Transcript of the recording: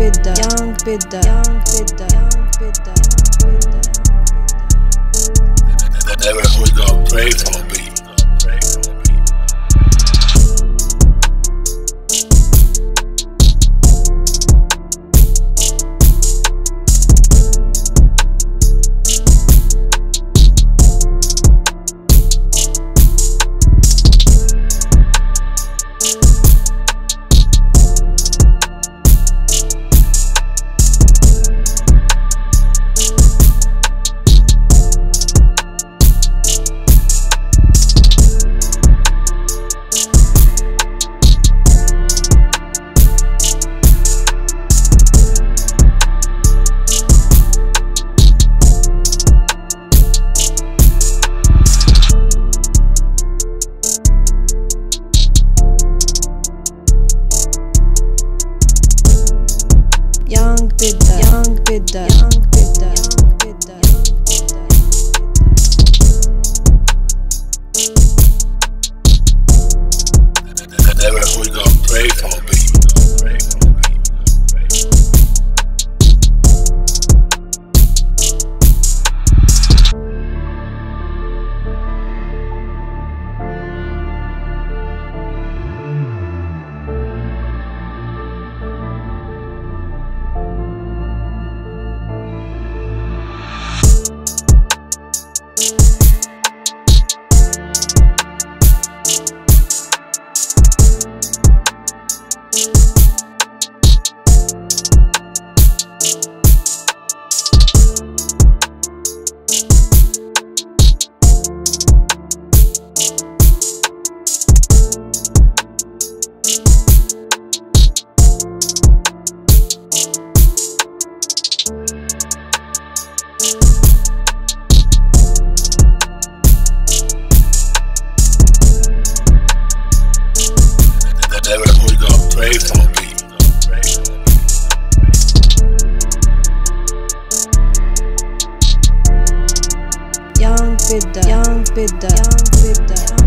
Beda, young Beda, young Beda, young Beda, young Beda. That's what we pray for Young Beda, young Beda, young Beda, young Beda, young Beda. That's what we gonna pray for me. Bidda, young bidda, young